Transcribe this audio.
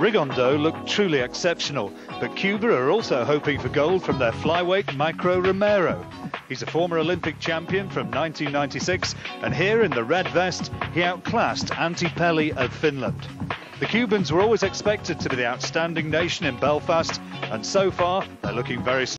Rigondeaux looked truly exceptional, but Cuba are also hoping for gold from their flyweight Maikro Romero. He's a former Olympic champion from 1996, and here in the red vest, he outclassed Antti Pelli of Finland. The Cubans were always expected to be the outstanding nation in Belfast, and so far they're looking very strong.